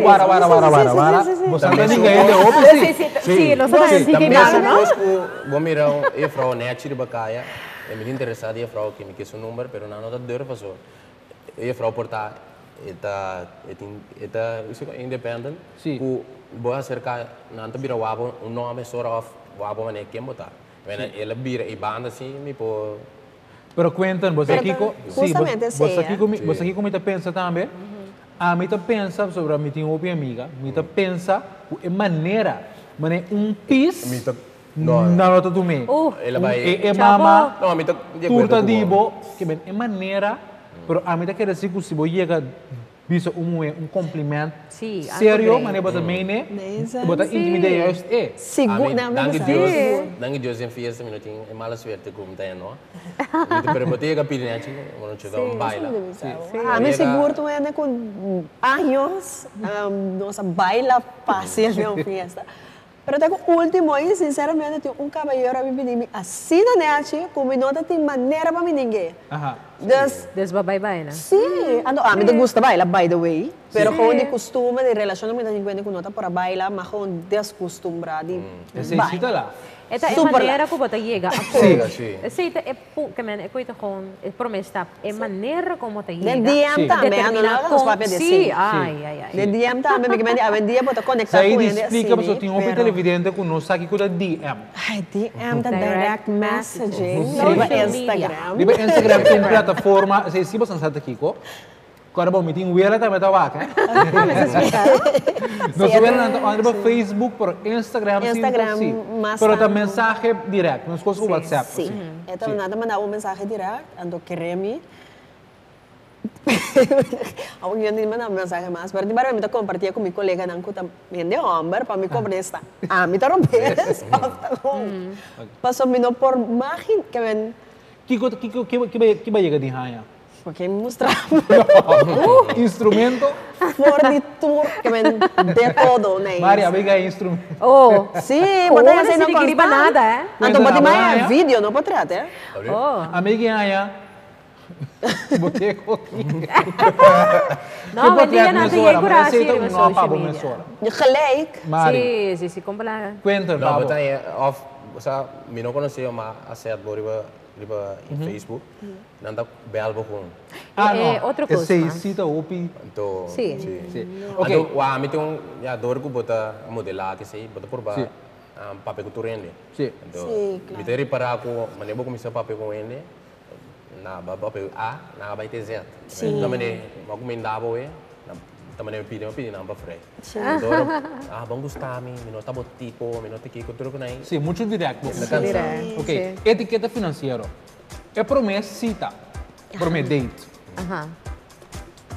para para para de E me interessado e vrouw que me quer seu número, pero não não deur passou. E vrouw porta eta eta eta isso é independent. Sim. Ku boa acerca não tá bira wabo um nome sort of wabo mané que botar. When ela bira e banda assim me pô Pero cuentan, você aqui, co- sim, você aqui, comi- você aqui como te pensa também, a mim te pensa sobre a uma amiga, mim te pensa a maneira, mané um pis Me Naruto to me. Uh, Ela vai. E, e mama, não, a mim tá de acordo. dibo, que bem, é maneira, pero a mim tá quer dizer que se você chega biso um um cumprimento sí, sério mas não bota mene bota intimidade just eh. é seguro não mas Deus danke Deus em fias também não tem mala suerte como tá não muito pero bota chega pedir né chico não chega um baila. a mim seguro tu é né com anos nossa baila fácil de uma Pero tenho último aí, sinceramente, um cavalheiro a me pedir assim na net, como não tem maneira para me ninguém. Aham. Dus, Desbabay bye na. sim, ando, a mim te gusta bailar, by the way. Pero sí. kung di kustume, di relasyon namin natin kwento kuno, tapos baila, mako des kustumbra, di mm. baila. Ito la. Eta e maneira como te llega. Siga, sí. Ese é pu, que me coito con el promesta, é maneira como te llega. De diem sí. também, ano na os papéis de Sí, ai, ai, ai. De diem também, porque me a vendia para conectar com ele. Sai explica para o teu televidente com nós aqui com a DM. Ai, DM da direct messaging, no Instagram. Instagram tem plataforma, se se você sabe aqui, Agora bom, meeting wala tayo matawag, eh? Nós vemos na ano ba Facebook, por Instagram, Instagram, sim, mas Pero tá mensagem direto, nos coisas com WhatsApp. Sim. Então, nada mandar um mensagem direto, ando querendo Ako yun din man ang mensahe mas. Pero di ba rin, mita compartia com meu colega ng kuta, hindi homem, para me compreender. Ah, mita rompes. Paso mino por magin, kamen, Kiko, Kiko, que que vai que vai chegar de raia? Porque mostrar Instrumento, for the tour, kamen, de todo, né? Maria, abiga instrumento. Oh, Sim, bota não se no digriba constant. nada, Cuenta bota na mais vídeo, não pode eh? oh. Amiga raia. Boteco. Não, hindi yan natin yung kurasi Aceita yung um. Je gelijk. Mari, Sim, sim, sim, como lá. Não, Pablo. botar em off, sa me não conhecia uma a certo bo riba riba em Facebook. Não bel bo com. Ah, é É coisa. seis, cita, opi. Então, Sim. Sim. Ok. Ok. Ando, wa mi tem ya dor ku bota modelar que sei, bota por ba. Sim. Um, papel que tu rende. Sim. Então, Sim, claro. mi te reparar ku, mane bo começar papel com ele. Na papel A, na ba ter Z. Sim. Então, mane, ma ku menda bo e. Também pedi, eu pedi na ba frei. Então, ah, bom gostar mi, mi nota bo tipo, mi nota que com aí. Sim, muito direto. Ok, etiqueta financeira. É promessa cita. Promessa date. Aham.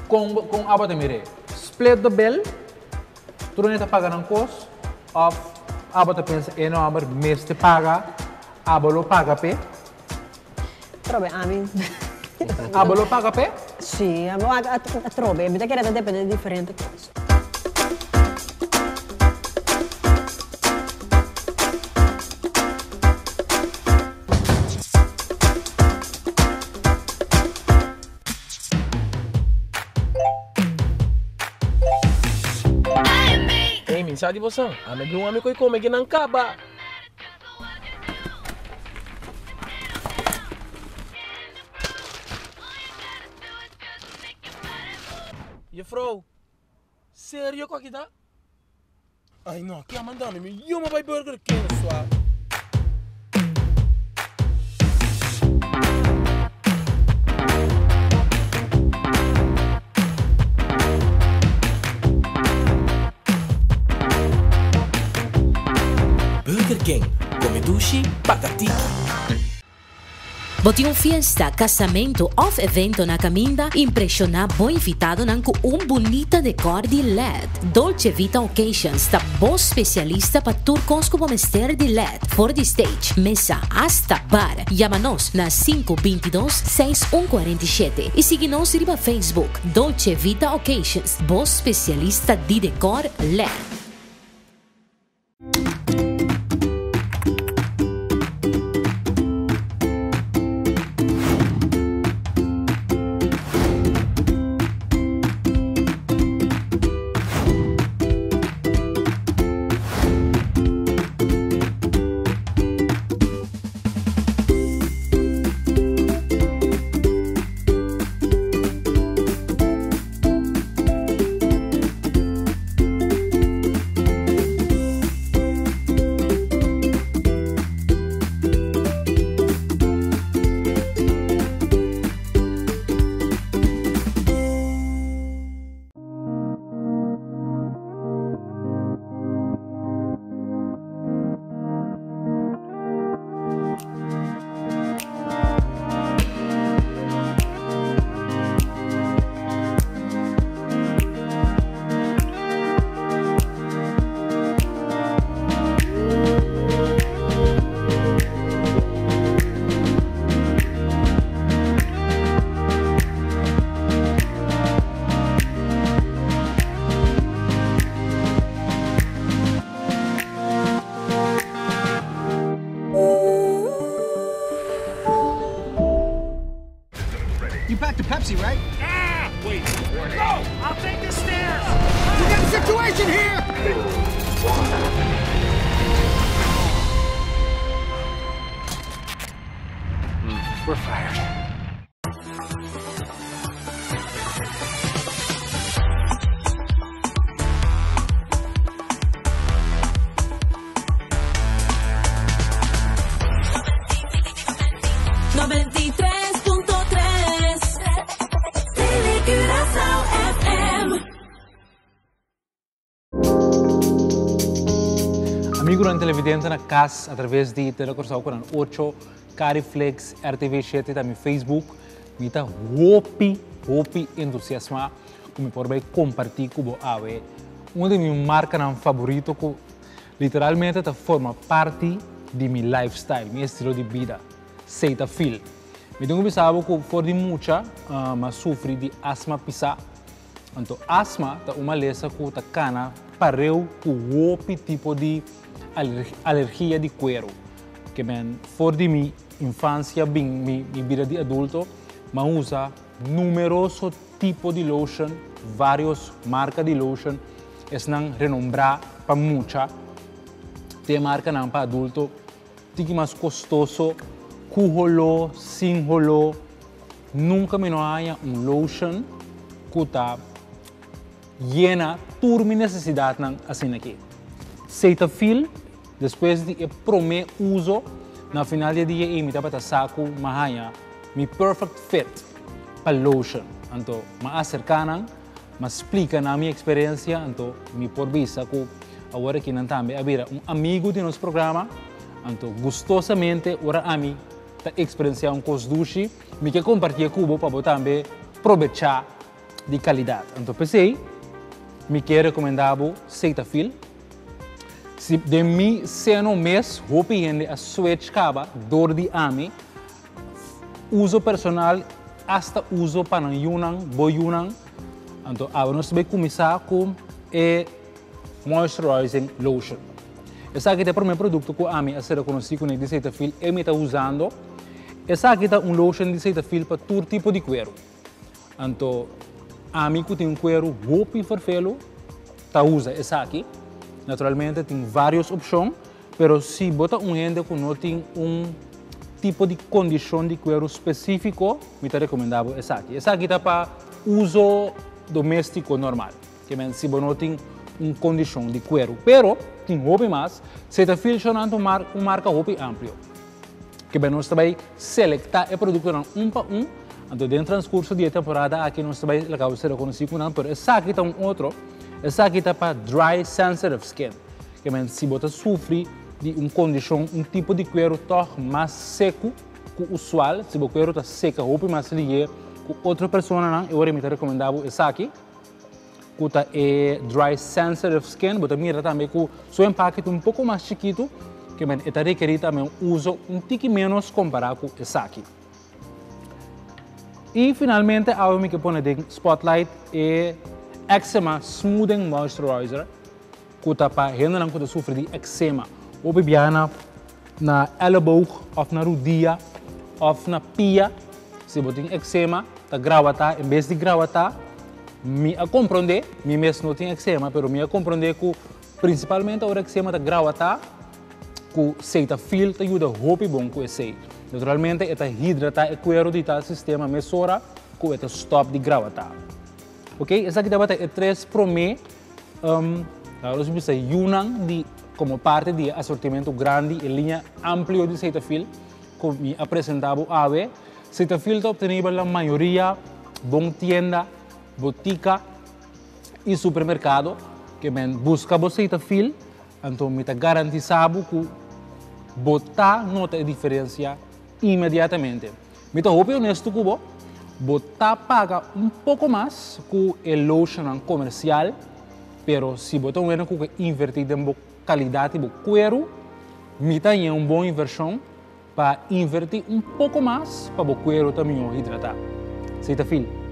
Com, com aba temere. Split the bill. Tu não está pagando cost. Of aba te pensa, e não aba mês te paga. Aba lo paga pe. Trobe, amin. Aba lo paga pe. Sì, ma a, a, a trobe, mi che dipende di differenti cose. Ei, minsan di bosan. Ame gawin ame ko'y kome ginang kaba. Ye vrouw, seryo ka kita? Ay no, kaya mandando mi yo mabay burger king swa. Burger King, come sushi, patatiki. Boti un fiesta, casamento of evento na caminda, impressiona bom invitado nan com um bonita decor de LED. Dolce Vita Occasions sta bo specialista pa turcos como mester de LED. For the stage, mesa hasta bar. Llama-nos na 522-6147 e siga-nos riba Facebook. Dolce Vita Occasions, bo specialista de decor LED. Televidente na casa através de Telecorção com 8, Cariflex, RTV 7 também Facebook. Me tá hopi, hopi entusiasma como por bem compartilhar com o AWE. Uma de minhas marcas não favorito que literalmente tá forma parte de meu lifestyle, meu estilo de vida. Seita feel. Me tenho pensado que for de muita, uh, mas sofri de asma pisar. Então, asma é uma lesão que está cana pareu com outro tipo de allergia di cuero, che man, fuori di mi infanzia, bin, mi, mi vita di adulto, ma usa numeroso tipo di lotion, varios marca di lotion, e non renombra pa mucha, te marca nan pa adulto, ti chi mas costoso, cuholo, sinholo, nunca me no haya un lotion cuta, llena tur necessità, necesidad nan. Seita feel depois de eu promer uso, na final do dia eu me tava saco mahaya, mi perfect fit para lotion. Então, me acercaram, me explica na minha experiência, então me por vista que agora que não também havia um amigo de nosso programa, então gostosamente ora a mim ta experienciar um cos duche, me que compartilhar cubo para também aproveitar de qualidade. Então pensei, me quer recomendar Cetaphil. De mim se no mês, roupa a switch caba, dor de ami, uso personal hasta uso para yunang, boyunang. Então, vamos começar com e moisturizing lotion. Essa aqui é o primeiro produto que a mim a ser conhecido com de Cetaphil e me está usando. Essa aqui é um lotion de Cetaphil para todo tipo de cuero. Então, a mim que tem um cuero roupa e farfelo, tá usa essa aqui. Naturalmente tem várias opções, mas se bota um gente que não tem um tipo de condição de cuero específico, me está recomendado essa aqui. Essa aqui está para uso doméstico normal, que men se não tem uma condição de cuero, pero tem roupa mais, se está funcionando uma mar, uma marca roupa amplo, que bem nós também selectar o produto um para um, então dentro do transcurso da temporada aqui nós também legal ser conhecido, mas essa aqui está um outro, essa aqui está para dry sensitive skin, que men se bota sofre de uma condição, um tipo de cuero toch mais seco que o usual, se o cuero está seca, roupa mais ligeira, com outra pessoa não, eu me recomendava essa aqui, que está é dry sensitive skin, mas mira também o seu impacto um pouco mais chiquito, que men está requerido também uso um tique menos comparado com essa aqui. E finalmente, a eu me que põe de spotlight é eczema smoothing moisturizer, está para gente não que sofre de eczema, ou bebiana na elleboog of na rodilla of na pia, se tem eczema, tá gravata, em vez de gravata, me a compreender, me mesmo não tem eczema, pero me a compreender que principalmente o eczema tá gravata, que seita fil tá ajuda roupa bom com esse. Naturalmente, é hidratar e cuero de tal sistema mesora que é stop de gravata. Okay? Esta kita pakai E3 Pro Me, um, harus bisa Yunang di como parte di assortimento grande e linea amplio di Cetaphil, come ha presentato AVE. Cetaphil è obtenibile la mayoría bon tienda, botica e supermercado che men busca bo Cetaphil, então mi ta que botar nota de diferença imediatamente. Mi ta hope honesto que botar paga um pouco mais que o lotion comercial, pero se botar um ano que invertir em qualidade do cuero, me tem uma boa inversão para invertir um pouco mais para o cuero também hidratar. Cetaphil. Amigo na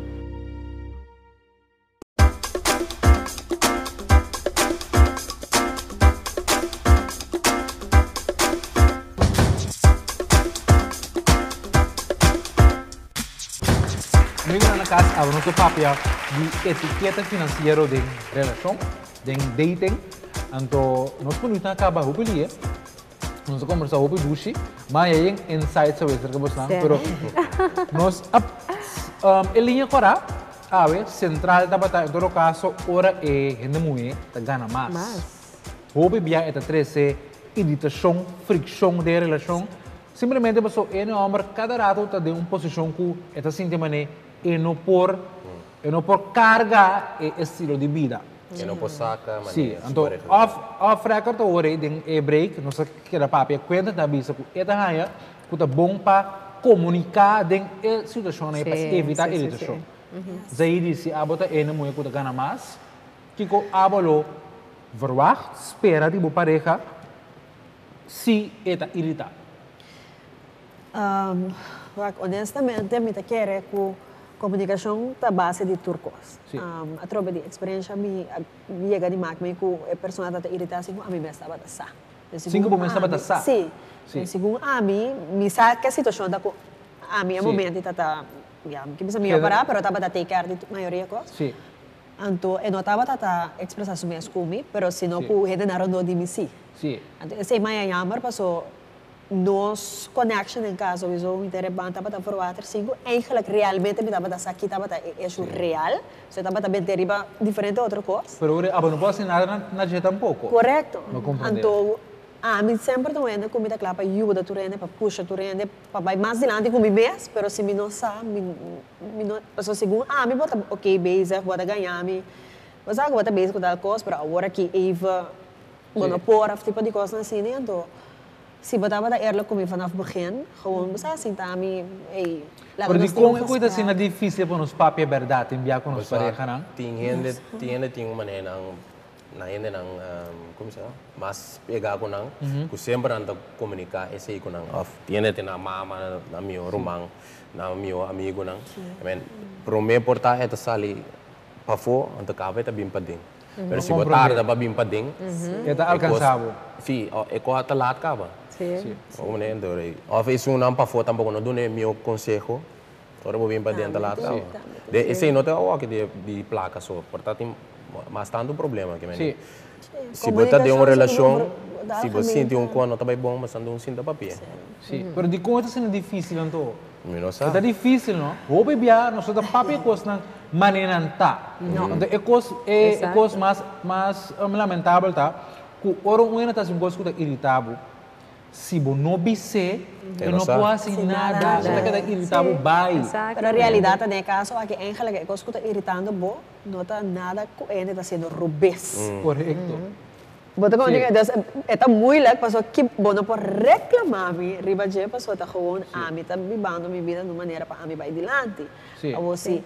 casa, a nosso papel de etiqueta financeira de relação, de dating, então nós podemos acabar roupa ali, nós conversar roupa dushi, mas aí insights sobre isso que você não, pero nós um, em linha cora, a ver, central da batalha, em todo caso, ora é gente mulher, tá ganha mais. Roupa bia é 13 irritação, fricção de relação, simplesmente é no homem cada rato está de uma posição que está sentindo mané e não por e não por carga e estilo de vida. E não posso sacar, mas Sim, então off off record o ore den e break, não sei que era papi conta da bisa que é da raia, que tá bom para comunicar den e situação aí para Sim, evitar sim. Uhum. Zaidi se abota e não muito gana mais, que ko abolo verwacht, espera de boa pareja se está irritado. Um, honestamente, me quer que comunicação está base de turcos. Um, a tropa de experiência me chega de máquina que a pessoa está irritada, assim, a mim me estava a sa. Cinco por estava a sa? Sim. Sim. Segundo a mim, me sabe que a situação da a mim, a Sim. momento, está ya, que bisa me parar, pero estava a take care de maioria coisa. Sim. Então, eu não estava a expressar suas comigo, pero se não que ele não de mim, sim. Sim. Então, esse é mais jammer, passou nos connection em caso we zo intere banta bata voor water singo eigenlijk realmente me taba aqui taba ta é real so taba ta bem deriva diferente outra coisa Pero ore, abo não posso nada na, na jeta um pouco. correto então a mim sempre não é comida clara para ajuda tu rende para puxa tu rende para vai mais adiante com mês pero se me não sabe me me não só segundo ah me bota ok beza bota ganhar me mas agora bota beza com tal coisa para agora que Eva monopora tipo de coisa assim então si Botaba era como vanaf begin gewoon beslissing daarmee. Hey, maar die komen goed dat het difficile voor ons papje berdaat in biak ons pareja na. Tinhende tinhende tinhum manen ang na hende nang ehm, como se? Mas pegar ko nang, ku sempre anda comunicar esse iko nang of. Tinhende na mama na meu rumang na meu amigo nang. Amen. Pro me portar e sali pa fo kafe kaveta bim padin. Pero si botar da bim padin. Eta e alcançável. Fi, e ko atalát kava. Sim. Of isso não para fora tampoco não done meu conselho. Ora vou vir para dentro lá tá. De esse não tem o que de de placa. Portanto, mas tanto um problema que Sim. Se você tem uma relação, dá se você família. sente um cono também bom, mas ando um cinta papel. Sim. Pero di kung ito sina difícil. Me não Ita sabe. difícil, no? Biya, nós da papi kos ng maninanta. Não. Então, é kos é é Exato. kos mas mas um, lamentável tá. Ku oro um tá sim kos ku tá irritável. Se bo no Tem eu não noção? posso assim nada, só tá irritável vai. Exacto. Pero a realidade né caso é que eigenlijk é coisa que está irritando bo não está nada com ele está sendo rubês Correcto. Bota como Sim. diga, dus é moeilijk, pas ook kip bono por reclamar me, riba je pas tá gewoon a mim tá vivendo minha vida de uma maneira para a mim vai adiante. Sim. Ou se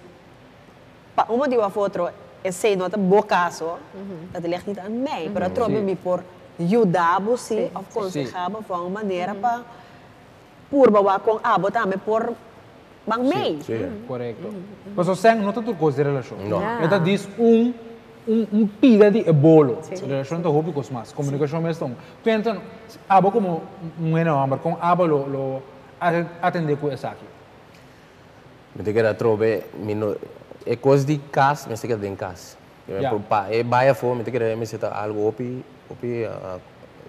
pa um motivo ou outro, é sei nota bo caso, ligt niet aan mij, pero trobe me por ajudar você, of aconselhar de uma maneira para por bawa com a botar me por bang mei. Sim. Correcto. Mas o sang não tá tudo coisa de relação. Não. Ita diz um um, um pida de ebolo. Relação tá hobby cos mas. Comunicação mesmo. então. Então, abo como um eno com abo lo lo atender com essa aqui. Me te queda trobe, me no é coisa de casa, mas te queda em casa. Pa, é baia fo, me te queda me seta algo opi, opi uh,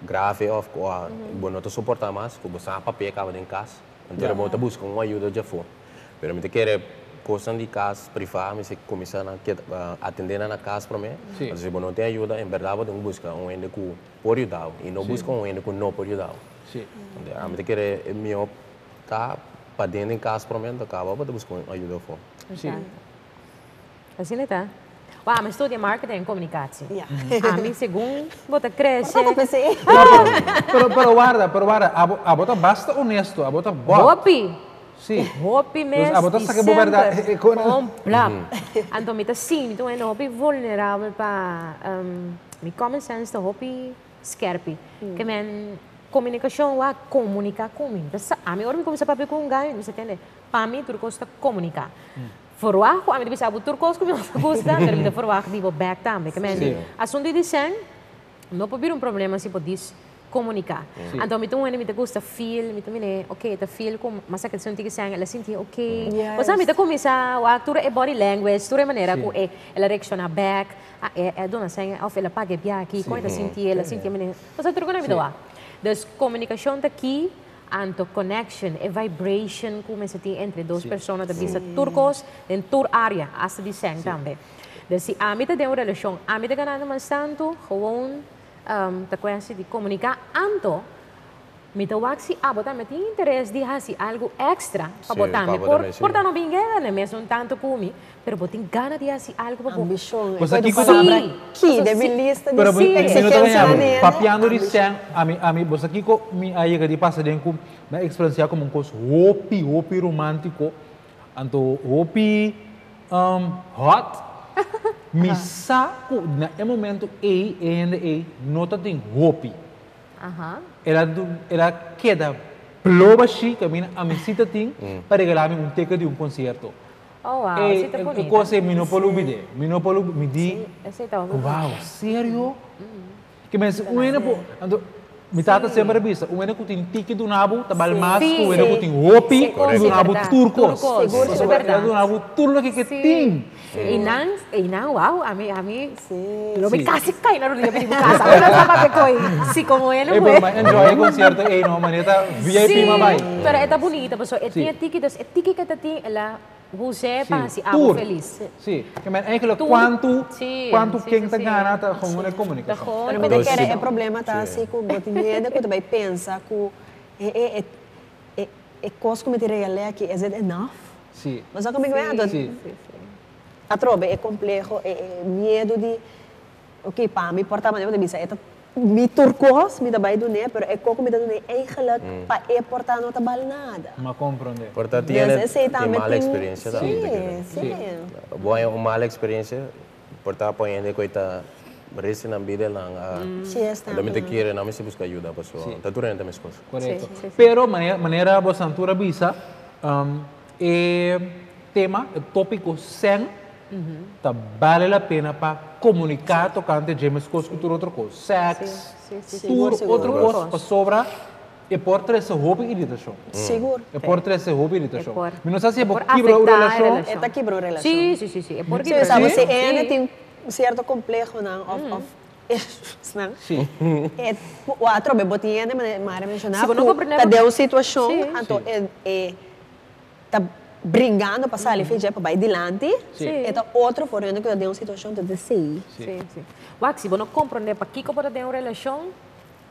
grave of ko uh, bom não te suportar mais, ko você papel acaba em casa. Então Ja. eu vou buscar uma ajuda já fo. Pero me te queda coisa de casa privada, me se começar a uh, atender na casa para mim. Sim. Mas se não tem ajuda, em verdade vou buscar um ende que pode ajudar e não Sim. buscar um ende que não pode ajudar. Sim. A me te queda é meu tá para dentro em casa para mim, acaba vou buscar ajuda fo. Exacto. Assim está. Wah, mas estudia marketing e comunicatie. Ja. A mim, segundo, bota cresce. Pero pero guarda, pero guarda, abo tá basta honesto, abo tá bom. Hopi. Sim. Hopi mesmo. a botar saque boa verdade. Com plap. Então, me tá sim, então é hopi vulnerável para um, me common sense, hopi skerpi. Que men comunicação lá comunicar comigo. A mim, agora me começa a papel com um ganho, você entende? Para mim, tudo custa comunicar. verwacht, want ik heb Turkos gusta, pero de verwacht die back también, que me assunto de sen, no puedo un problema si podis comunicar. Sim. Então, me tomo me gusta feel, me tomo ok, tá feel com mas que senti que sang, ela senti ok. Yes. Mas me tá começa o ator é body language, tura maneira que é, ela reacciona back, é é dona sang, of ela paga bia aqui, quando senti ela senti me, mas ator quando me doa. Des comunicação daqui, tá anto connection e vibration come se ti entre dos sì. persone da visa sì. turcos in tur area as di sen sì. tambe dus si amita de relasyon amita ganana man santo gewoon um, ta kwesi di comunica anto me te wak si abo ta me tem interesse de fazer algo extra me pa por botar-me, sim. por não bem gana mesmo tanto comi pero botin gana de fazer algo para Ambition. Pues ko- palavra Sim. key, de minha lista de Pero Sim. minuto exigência ganhar, nele. papiando de sang, ami ami bosa aqui ko mi aí que de passa dentro na experiência como um coisa hopi, hopi romântico, anto hopi um, hot. Mi saco na é momento e ainda e nota tem hopi. Aham. Ela do- ela queda ploba chi camina a mi cita ting para regalar um teca de um concerto. Oh, wow. e Esse tá e bonito. coisa bide, mi no polo mi di Esse tá bonito. Wow, sério? Que mas um ano Mi tata Sim. sempre avisa, um tiki do nabo, tabal turcos. Que que tem. E não, e não, uau, a mim, a mim, sim. Eu me casi caí casa, que coi. Como Pero bonita, pessoal, é tinha tiki, tiki você, Sim. para amo Tour. feliz. Sim, que men eigenlijk Tour. quanto, Sim, quanto sim, quem sim, tá sim. ganhando tá com uma comunicação. Pero me que é problema tá assim com o dinheiro que também pensa que é é é é é coisa que me tirei ali que is it enough? Sim. Mas só comigo é Sim. a trobe é complexo é, é medo de ok pa me porta maneira de bisa é mi turcos, mi dabai dune, pero e coco mi dune eigenlijk mm. pa e porta no te balnada. Ma comprende. Porta tiene yes, tiene mala experiencia da. Sí, sí. Boa uma mala experiencia, porta apanhando coita Resi na vida lang a também te querer não me se busca ajuda pessoal sí. tá tudo ainda mais coisa correto sí, sí, sí. pero maneira maneira boa santura bisa um, e tema tópico sem uh -huh. tá vale a pena para comunicar tocante James Coast com tudo outra coisa. Sex, Sim, sim, sim. tudo outra coisa para sobra é por ter esse hobby e irritação. Seguro. É por ter esse hobby e irritação. por- Mas não sei se é por por quebrar a a relação. relação. é tá quebrou a relação Sim, sim, sim. É porque Sim, sabe, você Sim. ainda tem um certo complexo não of, of issues, não? Sim. É, o outro bem botinha né, mas Mara mencionava, Se você não compreende, tá não- deu situação, então é, é tá brincando para sair feijão para adiante, Sim. então outro forando que deu uma situação de descer. Sim, sim. Wax, se você não compreende para que pode ter uma relação,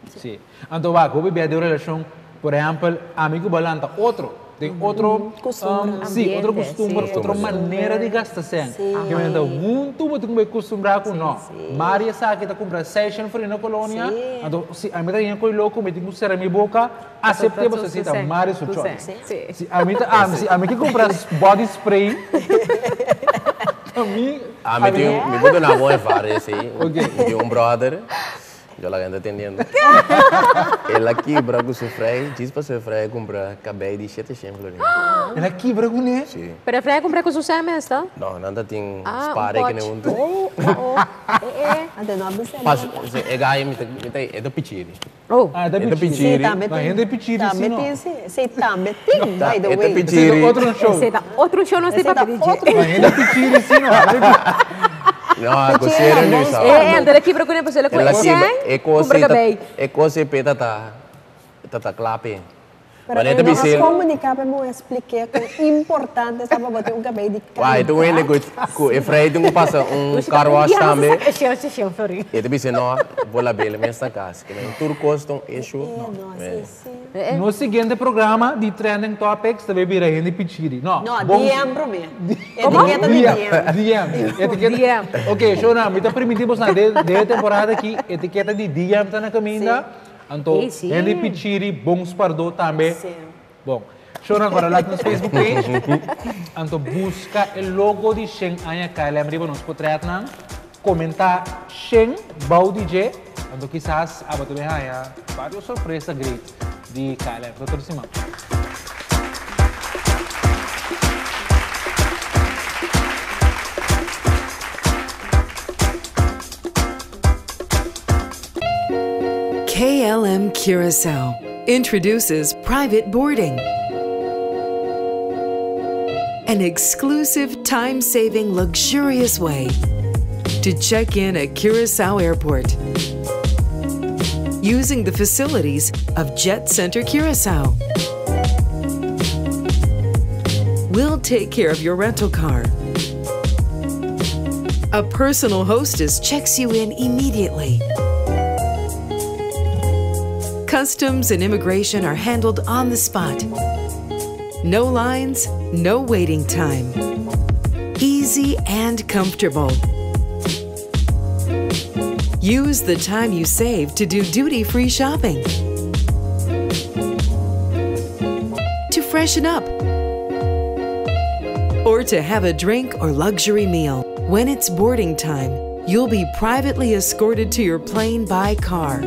Sim. Então, vai, hobby bem de relação, por exemplo, amigo balanta outro. Tem outro Costume. um, sim, outro costume, sim. outra maneira de gastar sem. Sim. Que ainda muito muito bem acostumado com não. Maria sabe que está comprando session free na colônia. Sim. Então, se a mim tá indo louco, me tem que ser a minha boca, aceitei você se tá Sim. Maria su Sim. choice. Sim. Se a mim ah, se a mim que comprar body spray, a mim Ah, me tem me botou na boa várias aí. Ok. Tem um brother, eu lá ainda atendendo. Ele aqui, brago sofre, diz para sofrer, compra cabelo de sete exemplos. ela quebra com né? Sim. pero é comprar com sucesso mesmo, Não, nada tem Ah, spare um que nem um. pote. Oh, oh. É, é. Até não observa. Mas é gai, é do pichiri. Oh, Ah, da É da pichiri. pichiri. Sim, também Mas tem. é pichiri, Também sim, não. tem, sim. Sim, também tem, by the é da way. pichiri. Esse é outro show. Outro show temos tá para ainda é pichiri, sim, não. No, ako si Erlen Luisa. Eh, andare aqui procurando a pessoa, ela conhece. Ela se, é coisa, é coisa, é coisa, é coisa, é 40 piscina. para mo expliquer que importante estava bater um cabelo de cara. Uai, tu ainda que e freio um passa um carro wash também. Cheio, cheio, cheio, sorry. E tu disse não, vou lá bem, mas na casa, que não tur custa um eixo. No seguinte programa de trending topics também vira ainda pedir. Não. Não, DM pro mim. Etiqueta de DM. DM. Etiqueta DM. OK, show na, muito permitimos na de temporada aqui, etiqueta de DM tá na caminha. Então, Sim, sim. ainda pichiri, bons pardo também. Sim. Bom, show na agora lá no Facebook page. Então, busca o logo de Shen Anya KLM Riba nos portrait na. Comentar Shen Bau DJ. Então, quizás, a bato bem, ah, várias surpresas great de KLM. Doutor Simão. KLM Curacao introduces private boarding. An exclusive, time saving, luxurious way to check in at Curacao Airport. Using the facilities of Jet Center Curacao. We'll take care of your rental car. A personal hostess checks you in immediately. Customs and immigration are handled on the spot. No lines, no waiting time. Easy and comfortable. Use the time you save to do duty free shopping. To freshen up. Or to have a drink or luxury meal. When it's boarding time, you'll be privately escorted to your plane by car.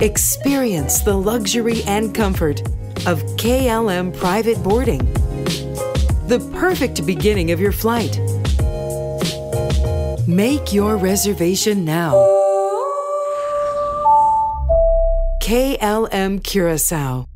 Experience the luxury and comfort of KLM private boarding. the perfect beginning of your flight. Make your reservation now. KLM Curacao.